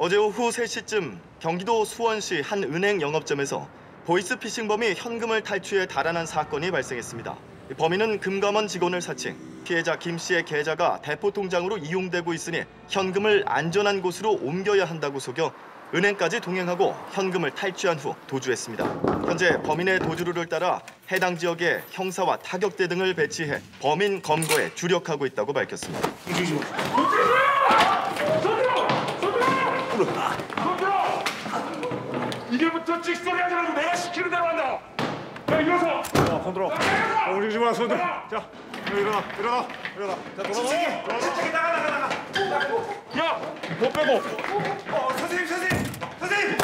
어제 오후 3시쯤 경기도 수원시 한 은행 영업점에서 보이스피싱범이 현금을 탈취해 달아난 사건이 발생했습니다. 범인은 금감원 직원을 사칭, 피해자 김 씨의 계좌가 대포 통장으로 이용되고 있으니 현금을 안전한 곳으로 옮겨야 한다고 속여 은행까지 동행하고 현금을 탈취한 후 도주했습니다. 현재 범인의 도주루를 따라 해당 지역에 형사와 타격대 등을 배치해 범인 검거에 주력하고 있다고 밝혔습니다. 이제부터 찍소리 하지 말고 내가 시키는 대로 한다. 야 일어서. 자, 손 들어. 자, 움직이지 마, 손 들어. 자, 일어나, 일어나, 일어나. 자, 돌아가. 저기 나가 나가 나가. 야, 못 빼고. 어, 선생님, 선생님, 선생님.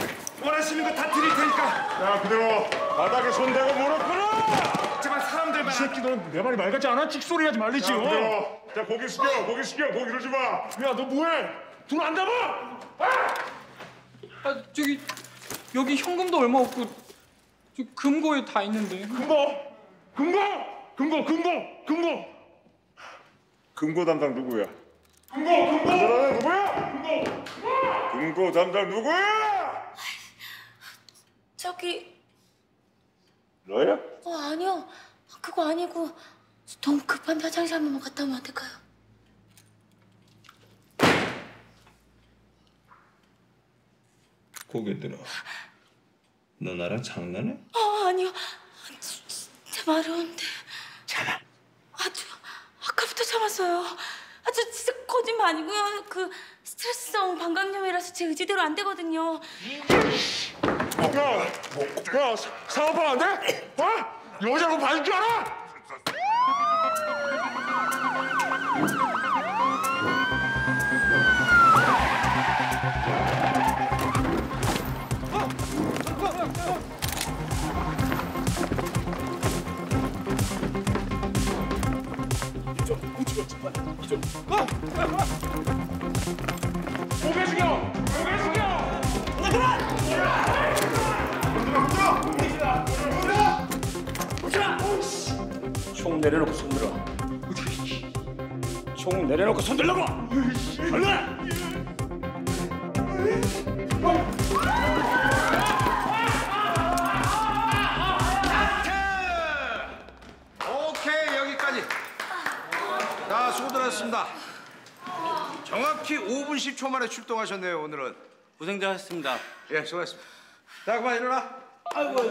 원하시는 거 다 드릴 테니까. 자, 그대로 바닥에 손 대고 무릎 꿇어. 제발 사람들만. 이 새끼 너내 말이 말 같지 않아? 찍소리 하지 말리지. 자, 그대로. 자, 고개 숙여, 고개 숙여, 고개 들지 마. 야, 너 뭐해? 돈안 잡아? 아 저기 여기 현금도 얼마 없고 저 금고에 다 있는데 금고, 금고, 금고, 금고, 금고. 금고 담당 누구야? 금고, 금고. 그러네, 누구야? 금고. 금고 담당 누구야? 저기 너야? 어 아니요 그거 아니고 너무 급한데 화장실 한 번만 갔다 오면 안 될까요? 고개 들어. 너 나랑 장난해? 어 아니요 진짜 마려운데 참아 아주 아까부터 참았어요 아 저 진짜 거짓말 아니고요 그 스트레스성 방광염이라서 제 의지대로 안 되거든요 야, 야, 사- 사업하면 안 돼? 어? 여자고 봐줄 줄 알아? 고개 숙여! 고개 숙여! 총 내려놓고 손 들어. 총 내려놓고 손 들라고. 얼른! 정확히 5분 10초 만에 출동하셨네요 오늘은. 고생들 하셨습니다. 예 수고하셨습니다. 자 그만 일어나.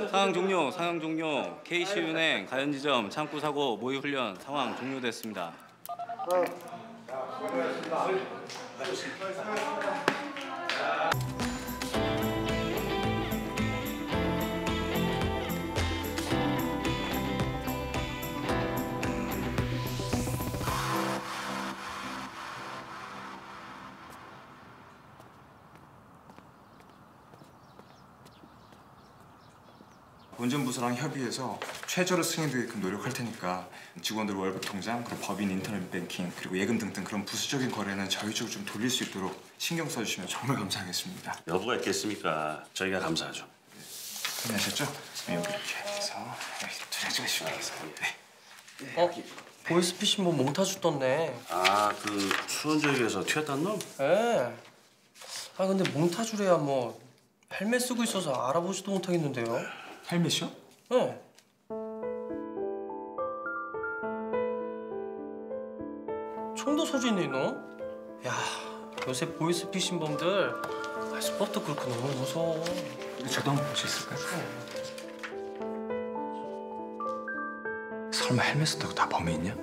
상황 종료, 상황 종료. KC은행 가연지점 창구 사고 모의 훈련 상황 종료됐습니다. 원전부서랑 협의해서 최저로 승인되게끔 노력할 테니까 직원들 월급 통장, 그리고 법인 인터넷 뱅킹, 그리고 예금 등등 그런 부수적인 거래는 저희 쪽으로 좀 돌릴 수 있도록 신경 써주시면 정말 감사하겠습니다. 여부가 있겠습니까? 저희가 감사하죠. 끝내셨죠? 여기 이렇게 해서 여기 두 장씩 주시겠습니다. 네. 어? 보이스피싱 뭐 몽타주 떴네. 아, 그 수원 지역에서 튀었단 놈? 예. 아 근데 몽타주래야 뭐 헬멧 쓰고 있어서 알아보지도 못하겠는데요. 헬멧이요? 예. 총도 소지했네 너. 야 요새 보이스 피싱범들 아, 수법도 그렇고 너무 무서워. 저도 한번 볼 수 있을까요? 설마 헬멧 쓴다고 다 범인이냐?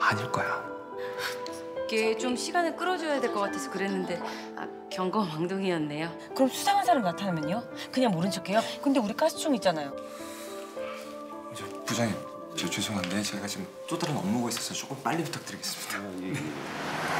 아닐 거야. 이게 좀 시간을 끌어줘야 될 것 같아서 그랬는데 아, 경거망동이었네요 그럼 수상한 사람 나타나면요? 그냥 모른 척해요? 근데 우리 가스총 있잖아요. 저 부장님, 저 죄송한데 제가 지금 또 다른 업무가 있어서 조금 빨리 부탁드리겠습니다. 가자, 가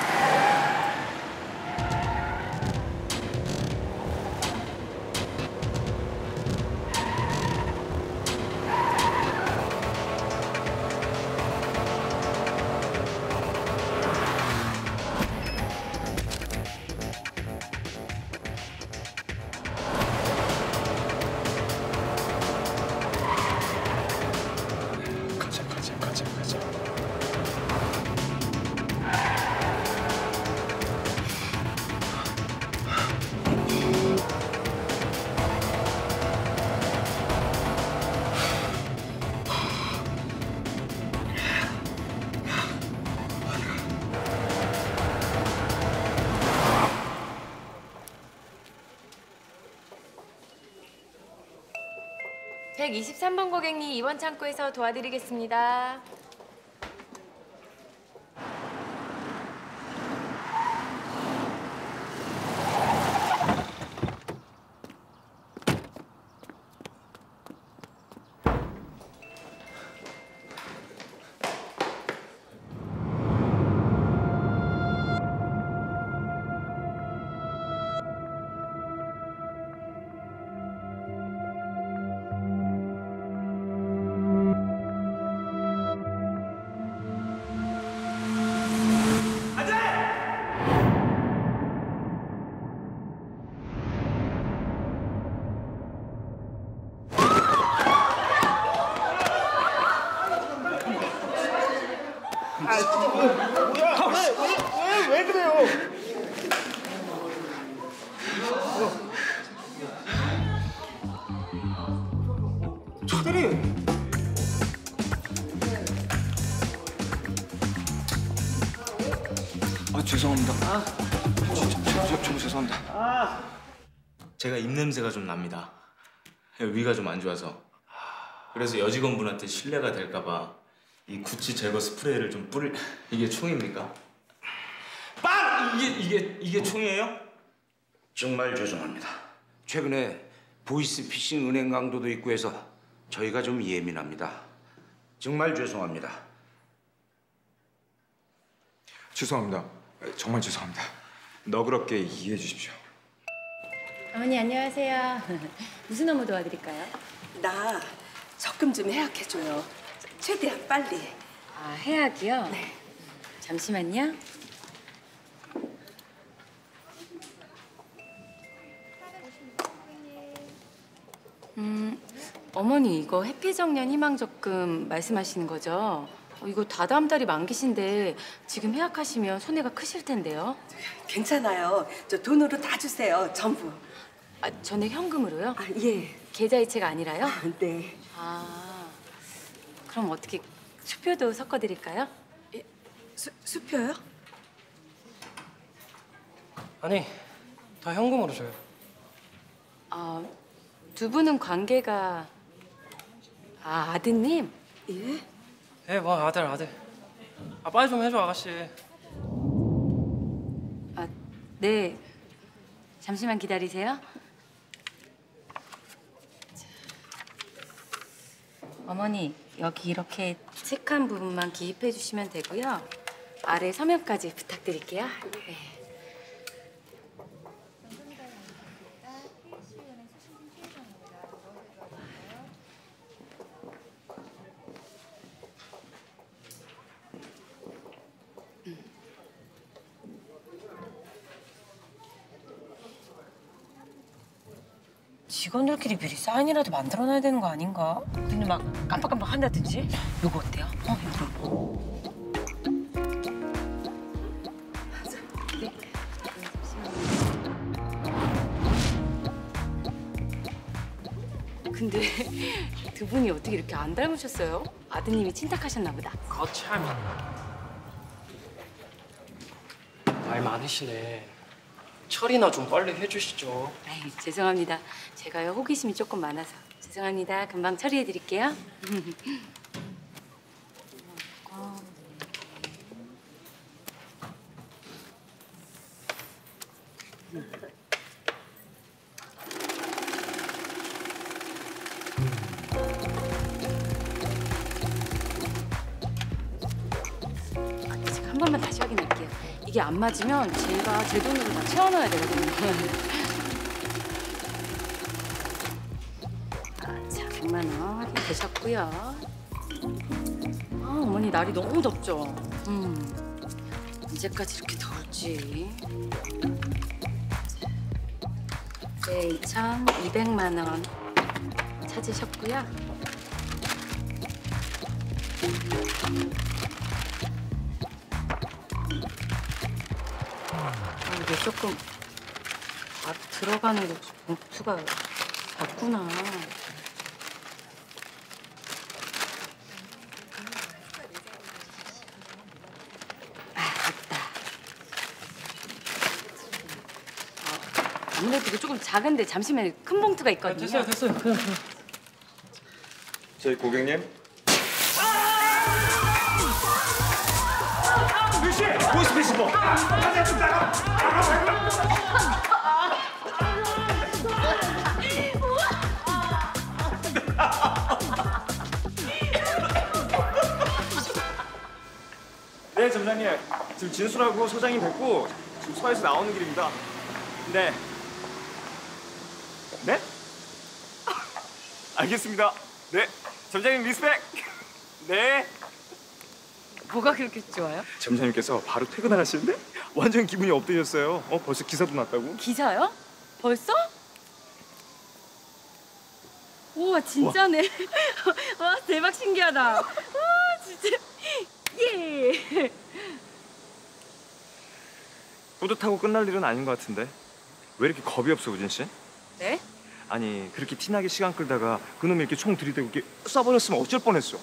123번 고객님 이번 창고에서 도와드리겠습니다. 차대리. 아 죄송합니다. 진짜 저, 저, 저 죄송합니다. 제가 입냄새가 좀 납니다. 위가 좀 안 좋아서. 그래서 여직원분한테 실례가 될까 봐 이 구찌 제거 스프레이를 좀 뿌릴 이게 총입니까? 빵! 이게 이게 이게 총이에요? 정말 죄송합니다. 최근에 보이스피싱 은행 강도도 있고 해서 저희가 좀 예민합니다. 정말 죄송합니다. 죄송합니다. 정말 죄송합니다. 너그럽게 이해해 주십시오. 어머니 안녕하세요. 무슨 업무 도와드릴까요? 나 적금 좀 해약해줘요. 최대한 빨리. 아 해약이요? 네. 잠시만요. 음, 어머니 이거 해피정년 희망적금 말씀하시는 거죠? 어, 이거 다다음 달이 만기신데 지금 해약하시면 손해가 크실 텐데요. 괜찮아요. 저 돈으로 다 주세요. 전부. 아, 전액 현금으로요? 아, 예. 계좌이체가 아니라요? 네. 아, 그럼 어떻게 수표도 섞어드릴까요? 수, 수표요? 아니 다 현금으로 줘요. 아, 두 분은 관계가 아 아드님? 예? 예, 뭐 아들 아들. 아 빨리 좀 해줘 아가씨. 아, 네. 잠시만 기다리세요. 자. 어머니 여기 이렇게 체크한 부분만 기입해 주시면 되고요. 아래 서명까지 부탁드릴게요. 네. 직원들끼리 미리 사인이라도 만들어놔야 되는 거 아닌가? 근데 막 깜빡깜빡 한다든지? 이거 어때요? 어, 이거. 근데 두 분이 어떻게 이렇게 안 닮으셨어요? 아드님이 친탁하셨나 보다. 거참. 말 많으시네. 처리나 좀 빨리 해주시죠. 아이, 죄송합니다. 제가요 호기심이 조금 많아서 죄송합니다. 금방 처리해 드릴게요. 아, 이게 안 맞으면 제가 제 돈으로 다 채워넣어야 되거든요. 아, 자, 100만 원 확인되셨고요. 아, 어머니 날이 너무 덥죠? 음, 언제까지 이렇게 더울지. 네, 2,200만 원 찾으셨고요. 이게 조금 아, 들어가는 게 봉투가 작구나. 아. 아, 아무래도 이게 조금 작은데 잠시만 큰 봉투가 있거든요. 됐어요, 됐어요. 그냥, 그냥. 저희 고객님. 루시 보 나가. 네, 점장님. 지금 진수라고 소장님 뵙고 지금 소에서 나오는 길입니다. 네. 네? 알겠습니다. 네. 점장님 respect. 네. 뭐가 그렇게 좋아요? 점장님께서 바로 퇴근하시는데 완전 기분이 up되셨어요. 어, 벌써 기사도 났다고? 기사요? 벌써? 우와 진짜네. 와 대박 신기하다. 와 진짜 예. 뿌듯하고 끝날 일은 아닌 것 같은데. 왜 이렇게 겁이 없어, 우진 씨? 네? 아니, 그렇게 티나게 시간 끌다가 그놈이 이렇게 총 들이대고 이렇게 쏴버렸으면 어쩔 뻔했어.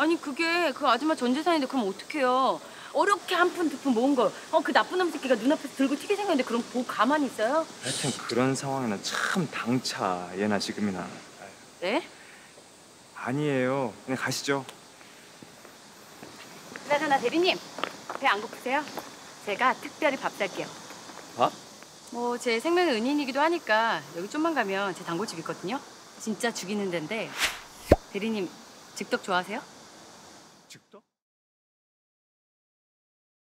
아니 그게 그 아줌마 전 재산인데 그럼 어떡해요? 어렵게 한 푼 두 푼 모은 거. 어그 나쁜 놈 새끼가 눈앞에서 들고 튀게 생겼는데 그럼 보고 가만히 있어요? 하여튼 그런 상황에는 참 당차 예나 지금이나 네? 아니에요 그냥 가시죠 그나저나 대리님 배 안 고프세요? 제가 특별히 밥 살게요. 밥? 뭐 제 생명의 은인이기도 하니까 여기 좀만 가면 제 단골집 있거든요. 진짜 죽이는 데인데 대리님 즉석 좋아하세요? 직도?